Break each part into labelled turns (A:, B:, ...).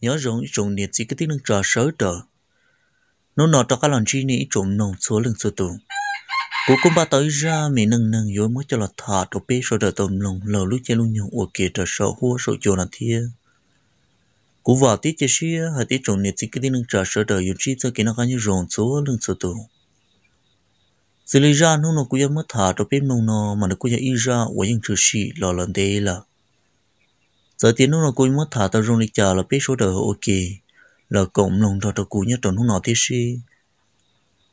A: nhớ rộng rộng nhiệt chỉ cái tiếng trà sớ trở nó nọ cho các lần chi nị trộm nồng số lần số tụ cố cũng ba tới ra mẹ nâng nâng yếu mới cho là thả đồ bê số đờ tôm lồng lờ lúc chơi luôn nhung ở kia trà sớ hua số chỗ là thia. Cố vào tí chơi xia hay tí trộm nhiệt chỉ cái tiếng trà sớ trở yếu chi cho cái nó có như rộng số lần số tụ xử lý ra nó nó cũng mất thả đồ bê nông nó mà nó cũng ít ra ở những chữ sĩ lò lần đây là giờ tiền nó cô mất thả tao rung lịch chờ là biết số đời ok là cộng lòng cho tao cú nhất trong lúc nào thế gì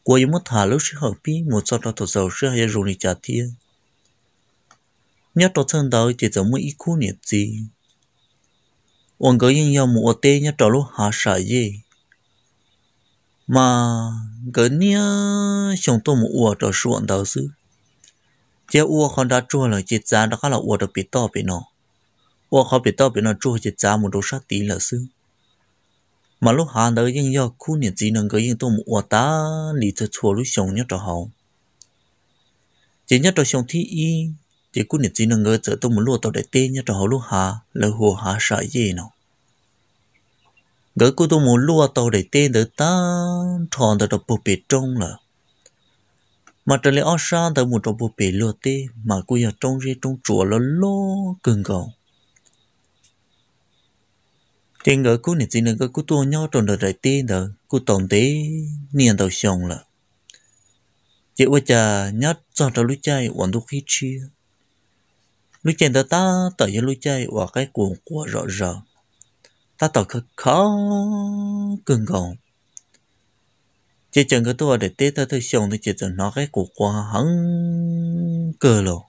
A: qua mất thả lúc sẽ hợp biết một sau tao thật giàu sẽ hay rung lịch chờ tiền nhất tao thân tao chỉ giống một ít khu nhiệt gì. Ông có những nhau một tê nhất trong lúc hạ sợ gì. Mà cái nia chúng tôi một uo tao ruộng đó chứ. Chỉ uo còn đã chua là chỉ giá đó là uo được bị to bị nó 我好别到别那做些杂木都杀敌了是。mà lúc hà đỡ nhưng do khu nhiệt chỉ能够用到một ta lý thật chua lúc sống nhất cho hậu chỉ nhất cho sống thi y chỉ khu nhiệt chỉ năng够trở tôi một lúa tàu để tê nhất cho hậu lúc hà là hồ hà sợ gì nào gỡ cô tôi một lúa tàu để tê đỡ ta thòn đỡ bộ bể trong là mà trở lại ở xa đỡ một bộ bể lúa tê mà cô ở trong gì trong chùa là lo cưng cầu trên ngỡ cú này chỉ nên có cú tua nhau trong đời đại tiên đó cú tổng tế niên đầu xong là chỉ qua cha nhát cho cho lũ chạy hoàn lúc khi chia lũ chạy đó ta tự cho lũ chạy và cái cuồng của rõ rõ ta tự khó khó cường gồng chỉ chừng cái tua để tế ta thôi xong thì chỉ chẳng nó cái cuộc qua hẳn cơ rồi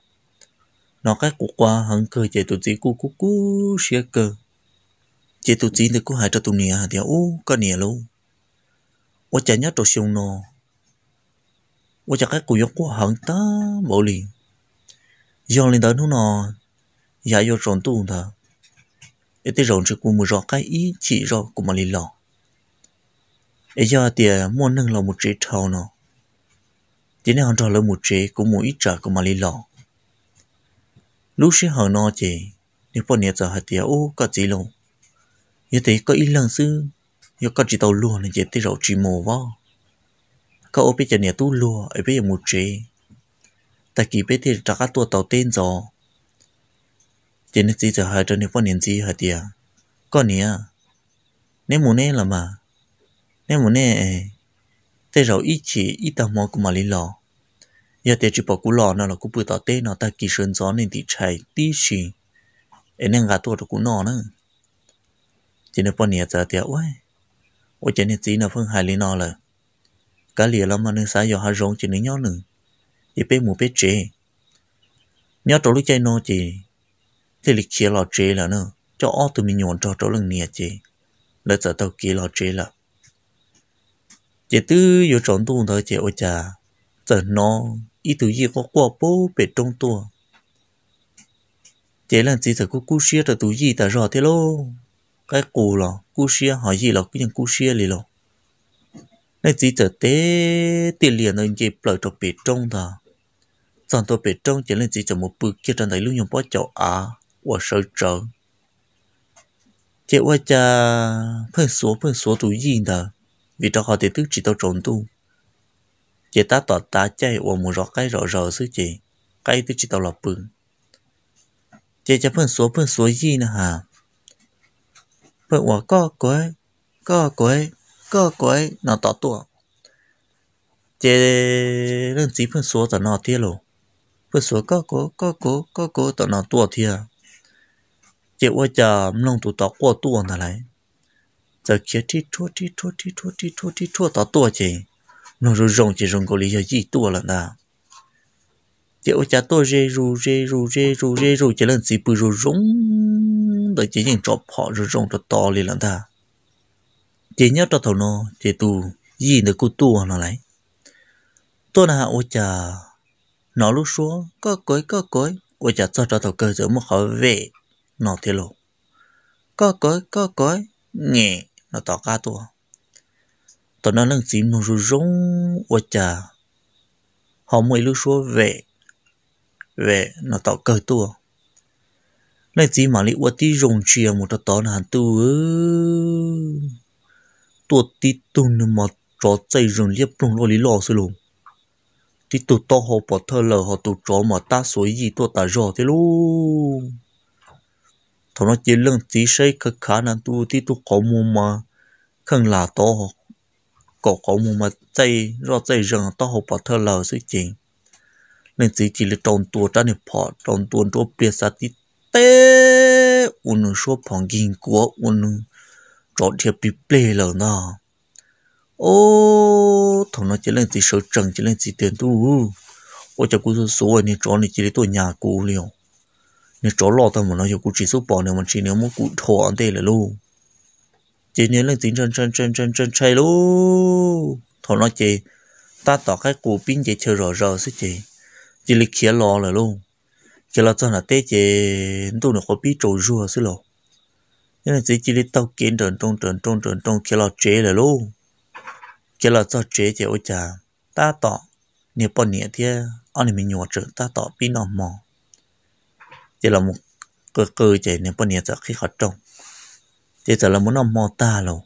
A: nó cái cuộc qua hẳn cơ chỉ tụi chỉ cú cú cú sẽ cơ chế tụ chỉ được có hai cho tụ nia thì ô có nia luôn ô chả nhớ đồ sông nó ô chả cái cùi yếu của hận ta bộ liền dọn lên tới nó nó giả vô tròn tu thà cái tới rồi chỉ cũng một rõ cái ý chỉ rõ của mà lì lọ ấy giờ thì muốn nâng là một chế thầu nó chỉ nên hắn cho là một chế cũng một ít trả của mà lì lọ lúc sẽ hở nó chỉ nếu bọn nhà giờ hạt thì ô có gì luôn như thế có ít lần sư. Như có chỉ tàu lùa là chỉ thì rau chỉ mồ vào có ô bây giờ nhà tu lùa, ở bây giờ một chế tại kỳ bây thì trả các tua tàu tên gió. Chỉ nên chỉ giờ hai trăm nhiều phần gì hả tiệt có nè. Nếu muốn nè là mà. Nếu muốn nè thế rồi ít chỉ ít tao mò cũng mà lì lò. Giờ thì chỉ bỏ cú lò nó là cú bự tàu tên nó, ta kỳ sơn gió nên thì chạy tí xì. Em nên gạt tua được cú nọ nữa chỉ nên bọn nhiệt giờ tiệt ôi ôi chỉ nên chỉ là phương hai lý nó là cả lìa lắm mà nên sai giờ hà rong chỉ nên nhau nữa chỉ biết mua biết chế nhau chỗ lúc chơi nó chỉ thì lịch chia lò chế là nữa cho ót tụi mình nhọn cho trâu lần nhiệt chế là giờ tao kia lò chế là chỉ tư vô chọn tu thôi chỉ ôi chà giờ nó ý tụi gì có quả bố bể trong tua chỉ là chỉ giờ có cú xia rồi tụi gì ta rõ thế lô cái cù lò cú xia, hỏi gì lò cái những cú xia lì lò. Nên chỉ chờ tế tiền liền nên chỉ lợi cho bị trong thà. Chọn tôi bị trong chỉ nên chỉ chờ một bữa kia trên đấy lúc nhung bó chậu à và sợ trở chỉ qua cha phân số phân số tụ gì thà vì đó họ thì tức chỉ tao trộn tu. Chỉ ta tỏ ta chạy và một rõ cái rõ rõ xứ chị. Cái tức chỉ tao lọp bừng. Chỉ cho phân số phân số gì nữa hả? Vậy quả có quấy có quấy có quấy nó tỏ tua chế chỉ phân số tao nó tiệt rồi phân số có cố có cố có cố tao nó tủa thiệt chế qua chờ lông tụ tao qua nào lại giờ kia đi thua đi thua đi thua đi thua đi thua tao tua chế nó rồi rong chỉ rong có lý do gì tủa là nào chế qua chờ tôi rê rù rê rù rê rù rê rù chỉ lần chỉ bự rù rong đợi chỉ nhìn chọc họ rù rong cho to lên lần ta. Chỉ nhớ cho thầu nó, chỉ tu gì nữa cô tu à nó lại. Tôi là ô cha. Nó lúc xuống, có cối có cối. Ô cha cho cho thầu cơ giữa một họ về. Nó thế lộ. Có cối có cối. Nhẹ nó tỏ ca tua tôi nói lần xím nó rù rong ô cha. Họ mới lúc xuống về về, nó tạo cơ tua nên chỉ mà lý uất tí rồng chia một cái tao là tu tu tí tu mà cho chạy rừng liếp rừng lo lý lo sư lùng tí tu to họ bỏ thơ lờ họ tu cho mà ta suối gì tu ta rõ thế luôn thằng nó chỉ lưng tí xây cái khả năng tu tí tu có mua mà không là to họ có có mua mà chạy rõ chạy rừng, to họ bỏ thơ lờ sự chuyện nên chỉ chỉ là tròn tua ra này bỏ tròn tua cho bia sa tí tê unu số phòng kinh của unu trọn thiệp bị play lờ nào ô, thằng nó chỉ lên chỉ sợ trần, chỉ lên chỉ tiền tu. Ô chắc cũng số này trọn này chỉ để tôi nhà cũ liền nếu trọn lo tao mà nó giờ cũng chỉ số bỏ này mà chỉ nếu muốn cụ thọ anh đây là luôn. Chỉ nếu lên tính chân chân chân chân chân luôn. Thằng nó chỉ, ta tỏ cái cụ pin chỉ chơi rồi rồi chứ chỉ chỉ lịch kia lo là luôn chỉ là cho là tết chế, tôi nó có biết trâu rùa xí lò, nên là chỉ chỉ lịch tàu kiến trần trong trần trong trần trong kia là chế là luôn chỉ là cho chế chế ôi chà ta tỏ nhiều bọn nhẹ thì anh mình nhỏ trưởng ta tỏ bị nó mò chỉ là một cơ cơ chế nhiều bọn nhẹ cho khi khó trông chỉ là muốn nó mò ta rồi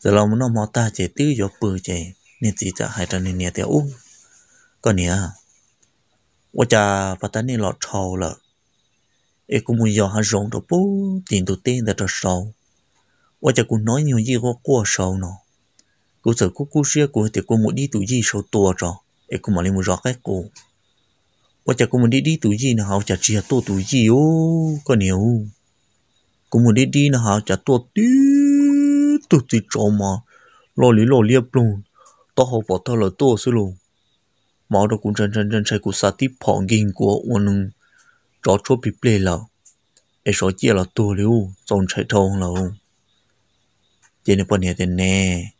A: giờ là muốn nó mò ta chế tứ gió bự chế, nên chỉ cho hai trăm nên nhẹ thì uống còn nhẹ 我家把他那老吵了，哎，我们要还让着不，点都点在这烧，我家我哪有一个过烧呢？我这个故事我得我们里头一手多着，哎，我们里么绕开过，我家我们里里头一呢，我家只要多头一哦，个牛，我们里里呢，我家多丢都最着嘛，老里老里不弄，到后把他了多死了。Mà đó cũng chân chân chân chạy cũng sát tiếp phong kinh của ôn cho chỗ bị ple là ai sợ chia là tua liu trong chạy thong là chỉ nên bọn nhà tiền nè,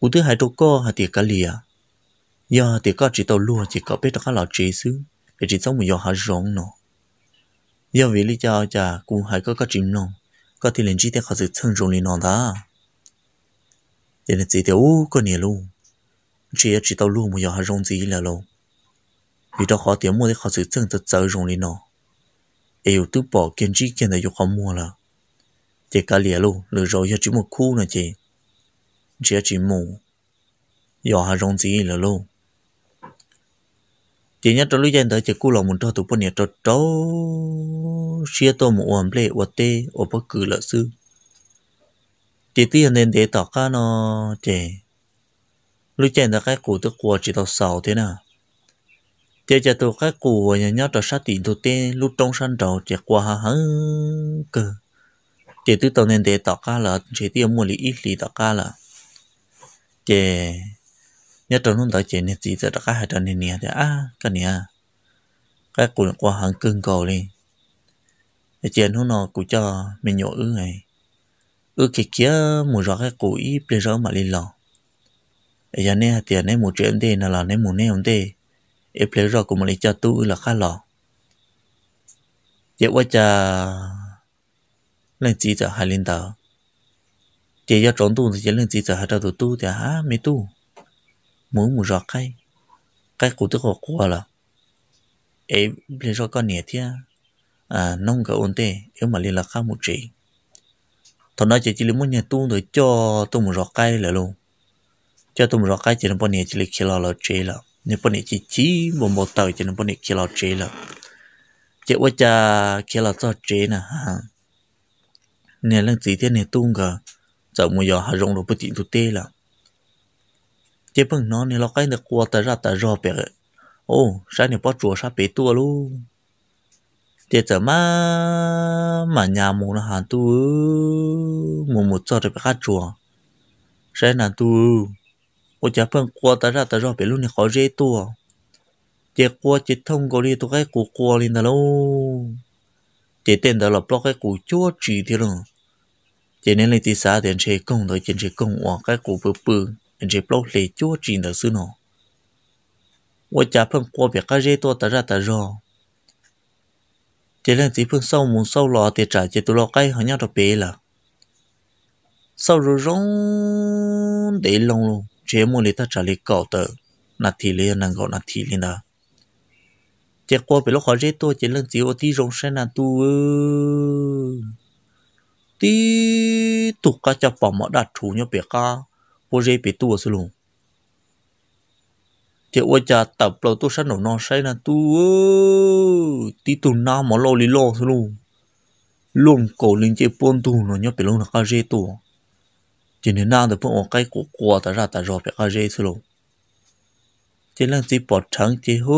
A: cú thứ hai đâu có hạt tiệt cá lìa? Dạ, giờ tiệt cá chỉ tàu lúa chỉ có biết đó là chế xứ, để chỉ sống một giờ hạt rong nó giờ dạ, vì lý do cha cũng hay có cái chim nong có thể lên chỉ để họ sự thân rong lên nó đó chỉ nên chỉ tiêu có nhiều luôn chỉ chỉ tàu luôn một giờ hay rong gì là lâu vì đó họ tiền mua thì họ sử dụng thật giờ rong lên nó yêu tu bỏ kiên trì kiên là yêu họ mua là chỉ cả lìa luôn lừa rồi giờ chỉ một khu nữa chị chỉ chỉ mù giờ hay rong gì là lâu chỉ nhớ trong lúc dân tới chỉ cú lòng muốn cho tụi bọn nhà cho cho xia tô một ổn lệ ổn tê ổn bất cứ lợi sư chỉ tiếc nên để tỏ cá nó chỉ lúc chèn là cái cụ tức của chỉ tao sầu thế nào? Chỉ cho tôi cái cụ nhà nhớ tao sát tiền tôi tên lúc trong sân đầu chỉ qua hả hăng cơ. Chỉ tôi tao nên để tao cá là chỉ tiêu mua lì ít lì tao cá là. Chỉ nhớ trong lúc đó chỉ nên chỉ tao cá hai tao nên nè thế à cái nè, cái cụ qua hàng cưng cầu đi. Chỉ nó nó cụ cho mình nhổ ư này. Ư kia kia mua rõ cái cụ ít, bây giờ mà lên lò giờ nè tiền nè một chuyện nào là nè một nè ông đây em lấy rồi cũng lấy cho tu là khá lò giờ qua cha lên chỉ cho hai linh đạo giờ giờ trốn tu thì lên chỉ cho hai đầu tu tu thì há mấy tu muốn một giọt cái. Cái cụ tức họ qua là. Em lấy rồi con nhẹ thia à nông cái ổn tê em mà liên lạc khá một chỉ thằng nói chỉ chỉ muốn nhà tu rồi cho tu một giọt cái là luôn cho tụi mình rõ cái chỉ là bọn này chỉ là khi lo chế là nếu bọn này chỉ chỉ một một tàu chỉ là bọn này khi lo chế là chỉ qua cha, khi lo cho chế nè, ha. Nè, lần gì thế nè tung cả giờ mua giờ hà rong đồ bất tiện tê là chỉ bằng nó nè, lo cái nè, qua ta ra ta rõ bể ô sao nè bắt chùa sao bể tua luôn? Thì giờ mà mà nhà mù nó hàn tu mù một cho được bắt chùa sẽ là tu 我家朋过得ra 得 ra 别路你好热多，结果只通过你都该过过哩的喽，只等到了不该过做住的了，chỉ nên lấy tí xã đến chế công tới trên chế công hoặc cái cụ bự bự đến chế blog lấy chúa trình được xứ nó. Tôi chả phân qua việc cái dễ tôi ta ra ta rồi. Chỉ nên chỉ phân sau muốn sau lọ thì trả chế tôi lo cái họ nhau được bể là. Sau rồi rong để lòng luôn chế mua lấy ta trả lời cậu tờ. Là thì lấy nàng gọi là thì lên đó chế qua bị lúc họ dễ tôi chỉ lần chỉ ô tí rong sen là tu tí tụ cá cho bỏ mỏ đặt chủ nhau bể cá bố dễ bể tua sư luôn chị ôi cha tập lâu tôi sẵn nổ non sen là tu tí tu na mỏ lo li lo sư luôn luôn cổ linh chế buôn tu nó nhau bị luôn là cá dễ tua chỉ nên nào được bọn cái của của ta ra ta rồi bể cá dễ sư luôn chỉ là chỉ bỏ trắng chỉ hú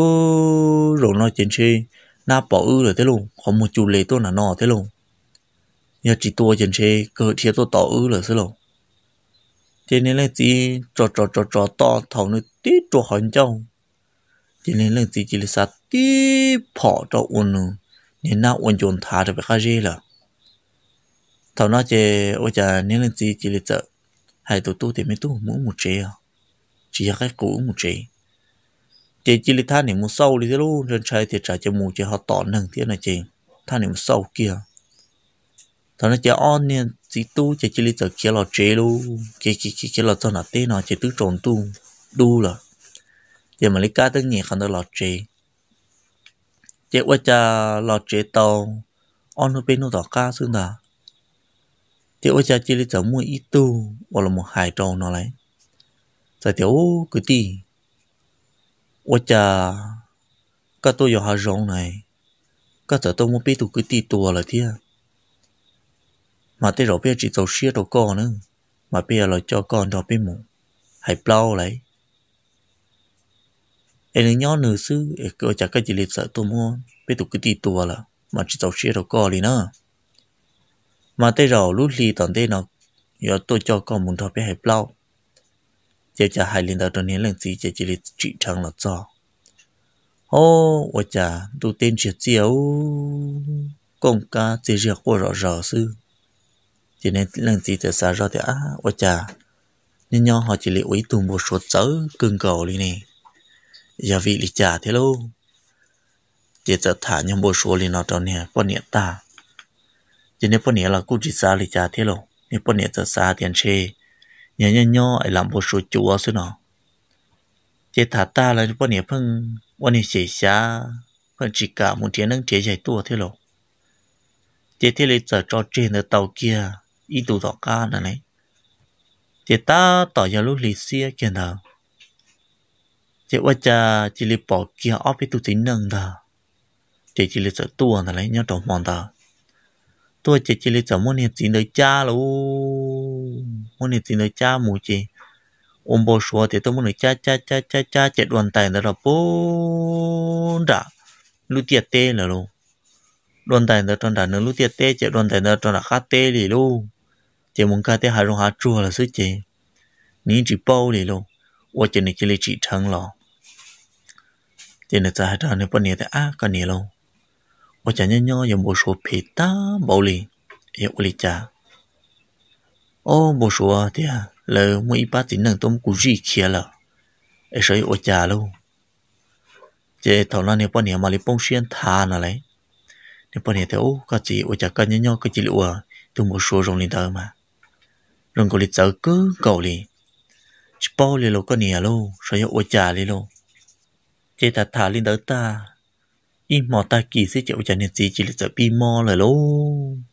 A: rồi nói chuyện chi na bỏ ư rồi thế luôn không một chủ lệ tôi là nọ thế luôn nhà chỉ tua chuyện chi cơ thiệt tôi tỏ ư rồi thế luôn cho nên là chỉ trò trò trò trò to thầu nó tít trò hòn châu cho nên là chỉ chỉ là sát tít bỏ cho uốn nữa nên na uốn chôn thả được cái gì là thầu nó chỉ ôi chà nên là chỉ chỉ là sợ hai tổ tu thì mấy tu muốn một chế à? Chỉ là cái cũ một chế chế chỉ là tha niệm một sâu đi thế luôn trên trái thì trả cho mù chế họ tỏ nâng thế này chế, tha niệm một sâu kia. Thằng nó chế on nè chỉ tu chỉ chỉ là giờ kia là chế luôn. Kia kia kia kia là cho nó tê nó chỉ tứ trộn tu đu là. Giờ mà lấy cá tới nhẹ khăn đó là chế chế qua cha là chế tàu on nó bên nó tỏ cá xương ta thì ôi cha chỉ lấy cháu mua ít tu hoặc là một hai trâu nó lấy sao tiểu cứ ti ôi cha các tôi giờ hà rong này các cháu tôi mua biết tu cứ ti tua là thế à? mà tới rồi biết chỉ cháu xia đồ con nữa, mà bây giờ là cho con đó biết mù hãy plau lấy em nhớ nữ sư ôi cha cái chỉ lịch sợ tôi mua biết tu cứ ti tua là, mà chỉ cháu xia đồ con đi nữa mà tới rồi lúc lì tận đây nó giờ tôi cho con muốn thọ bé hẹp lâu giờ cha hai linh đạo trong niên lần gì giờ chỉ là trị trăng là cho ô ô cha tôi tên triệt tiêu, công ca chỉ riêng của rõ rõ sư. Cho nên lần gì thì xa rõ thì á ô cha nên nhau họ chỉ là ủy tùng một số chữ cưng cầu đi nè. Giờ vị lý trả thế lâu giờ cho thả nhau một số lên nó trong nè quan niệm ta chỉ nếu bọn nhẹ là cũng chỉ xa lì cha thế luôn nếu bọn nhẹ trở xa tiền chê nhẹ nhẹ nhớ ai làm bộ số chúa xí nó chỉ thả ta là bọn nhẹ phân bọn nhẹ chỉ xa phân chỉ cả một tiếng nâng chế chạy tua thế lộ chỉ thế lấy giờ cho trên ở tàu kia ít tụ tỏ ca nè này chỉ ta tỏ ra lúc lì xia kia nào chỉ qua cha chỉ lấy bỏ kia ốp cái tụ tính nâng đó chỉ chỉ lấy giờ tua nè lấy nhớ trồng mòn đó tôi chỉ chỉ lấy chồng muốn hiện tiền đời cha luôn, muốn hiện tiền đời cha mù chỉ, ông bò xóa thì tôi muốn cha cha cha cha cha chạy đoàn tài đó là bố đã lú tiệt tê là lú đoàn tài đó tròn đã nữa lú tiệt tê chạy đoàn tài đó tròn đã khá tê lì luôn, chỉ muốn khá tê hà rong hà chua là sức chị ní chỉ bao lì luôn, ủa chỉ này chỉ lấy chỉ thắng lò chỉ này ta hai tròn này bao nhiêu thì á còn nhiều lâu 我讲人家有没说陪打包里，也屋里家。ô bố số thì à lỡ mấy ba tính năng tôm cú gì kia là ấy sợi ô cha luôn chế thầu là nếu bọn nhà mà lấy bông xuyên thà nào lấy nếu bọn nhà thì ô có gì ô cha cần nhau nhau cái gì lụa tôi một số rong lên đó mà rong có lịch giờ cứ cầu li chỉ bao li lo có nhà luôn sợi ô cha li luôn chế ta thà lên đó ta Im mò ta kỳ sẽ chịu cho nên gì chỉ là sợ bị mò là luôn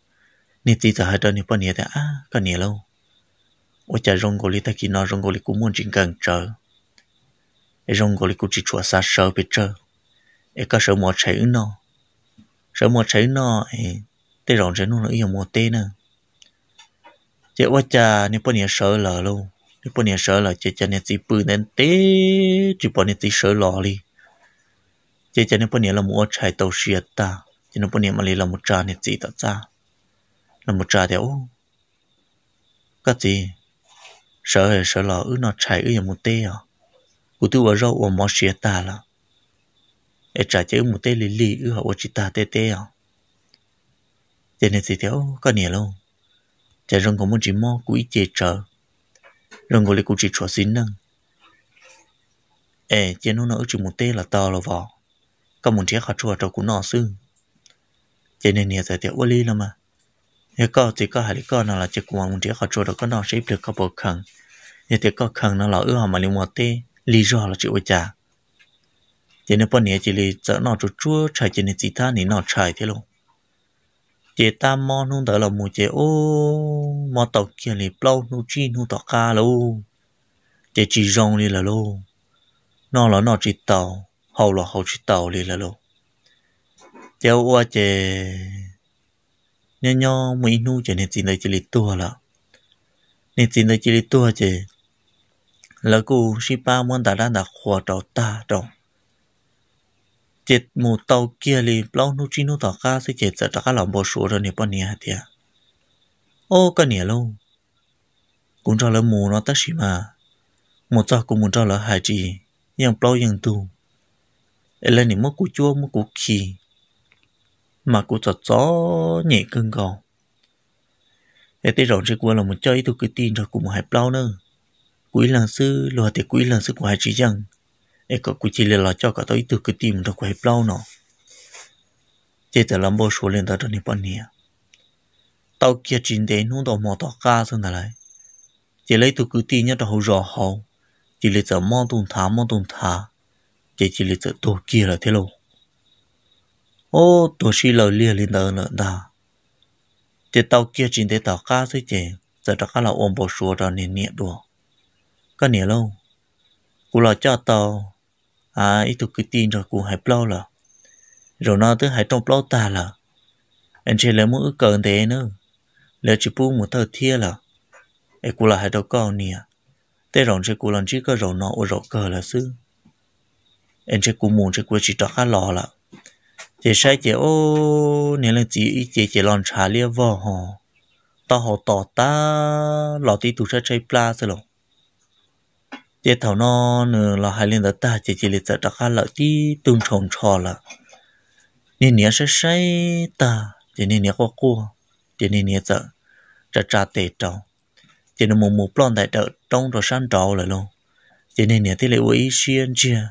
A: nên tí giờ hai đứa nè bọn thì à có nè lâu. Ôi cha rong goli ta kia nó rong goli cũng muốn chính cần chờ rong goli cũng chỉ chua xa sợ bị chờ e có sợ mò cháy nó sợ mò cháy nó e tê rong cháy nó nó yêu mò tê nè. Chị ôi cha nè bọn nè sợ luôn. Nè bọn nè sợ là chị cha chỉ bự nên tê chỉ bọn nè sợ lò đi chỉ cho nên bọn nay là mua cháy tàu xìa ta cho nên bọn nay mà lấy là một trà này chỉ ta ra là một trà đéo cái gì sợ hay sợ là ư nó chạy ư một tê à cụ tôi ở rau ở mỏ xía ta là để trả chơi một tê lì lì ư họ chỉ ta tê tê à cho nên thì theo cái này luôn chả rừng có một chỉ mò cụ ít chơi chờ rong có lấy cụ chỉ cho xin năng, ê cho nó nó chỉ một tê là to là vỏ có một chiếc hạt chua cho cụ nó xương cho nên nhà thì theo lý lắm mà. Nếu có thì có hai có nào là chỉ của một chiếc họ cho được có nào xếp được có bộ khăn. Nếu thì có khăn nó là ưa họ mà liên một tê. Lý do là chịu trả chỉ nếu bọn nhẹ chỉ lý sợ nó cho chúa chạy chỉ nên chỉ ta nên nó chạy thế luôn. Chế ta mò nung đỡ là mù chế ô, mò tàu kia lì plau nu chi nu tàu ca lô. Chế chỉ rong lì là lô. Nó là nó chỉ tàu hậu là tàu là nu chỉ tua là chỉ tua là cô ba ta chết một tàu kia li lâu nu chi nu tàu ca sẽ chết sợ ta lòng bỏ số rồi nè bọn nè tiệt ô cái nè lâu cũng cho là mù nó ta xí mà một cho cũng muốn cho là hai chị nhưng bao nhưng tu lên nè mất cú chua, mất cú kỳ mà cú cho chó nhẹ cưng gò. Để tới rồi sẽ qua là một chơi tu cái tin rồi cũng hai bao nữa. Quý lần sư lo thì quý lần sư của hai trí rằng để có cụ chỉ là cho cả tôi từ cái tìm được quay bao nó chỉ là làm bộ số lên đó đi bao nhiêu tao kia chính đến nó đâu mò tao cá xong lại. Chỉ lấy từ cái tìm là hồ rõ hậu chỉ lấy giờ mò tung thả, mò tung thả chỉ chỉ lấy giờ tổ kia là thế luôn. Ô, tổ sĩ lời lia lên đó nữa đó chỉ tàu kia chỉ để tàu cá thôi chứ giờ đó là ôm bộ số đó nên nhẹ đùa. Cái nhẹ lâu. Cú là cho tàu. à ít tụ cái tin rồi cú hay plau là. Rồi nó tới hãy trong plau ta là. Anh chỉ lấy mỗi cơn thế nữa. Lấy chỉ bu một thợ thia là. Ai cú là hãy đâu con nè. Thế rồi chỉ cú làm chỉ có rồi nó ở rồi cờ là xứ em chỉ cũng mùng chỉ cũng chỉ cho khá lò là chỉ sai chỉ ô nên là chị chỉ chỉ lon trà lia vò hò. Tao họ tỏ ta lò tí tụ sẽ chơi pla rồi chị thảo nó nữa là hai liên ta chỉ chỉ lịch cho khá lợi tí tung tròn trò là nên nhớ sẽ say ta chỉ nên nhớ có cua chỉ nên nhớ sợ trả trả tệ trâu chỉ nên một một plon đại đợt trong rồi san trâu lại luôn. Chỉ nên nhớ thế lệ uy xuyên chưa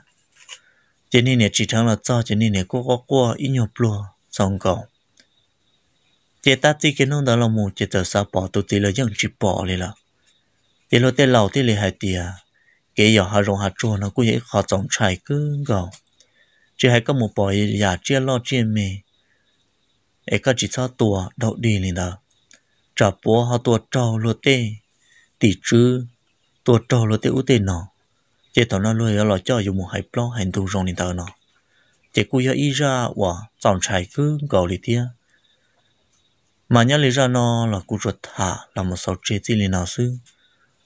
A: chỉ nên nhớ chỉ thằng là cho chỉ nên nhớ có cố cua ít nhiều plua xong cầu chỉ ta chỉ cái nông đó là một chỉ tờ sao bỏ tụt tí là dân chỉ bỏ đi là chỉ là tên lầu thì là hai tiền cái giờ hà rong hà chua nó cũng vậy họ trồng trái cứ gạo chỉ hay có một bòi giả chia lo chia mì ấy có chỉ cho tua đậu đi lên đó trả bố họ tua trâu lúa tê tỷ chứ tua trâu lúa tê ưu tê nó chỉ tao nó luôn là cho dùng một hai plon hành tu rong lên tao nó chỉ cú giờ ý ra và dòng trái cứ gò đi tia mà nhớ lý ra nó là cú ruột thả là một số chế gì nào xưa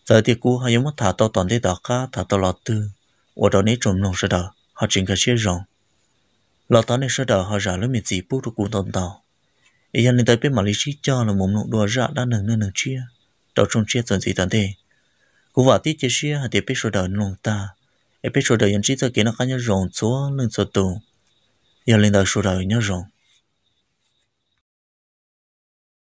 A: giờ thì cú hay mất thả tao toàn thế đó cả thả tao lọt tư. Ở đó nấy trộm nông sẽ đỡ họ chính cái chia rong lọt tao này sẽ đỡ họ giả lấy miệng gì bút cú tao tao ý anh nên tới biết mà lý trí cho là một nụ đùa ra đã nâng nâng nâng chia. Đầu trong chia dần gì toàn thế cú vào tí chia chia hay để biết số đỡ nông ta ấy biết số đỡ nhận trí cho kia nó cá nhau rong chúa lên số tù giờ lên đời số đỡ nhau rong